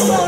Oh,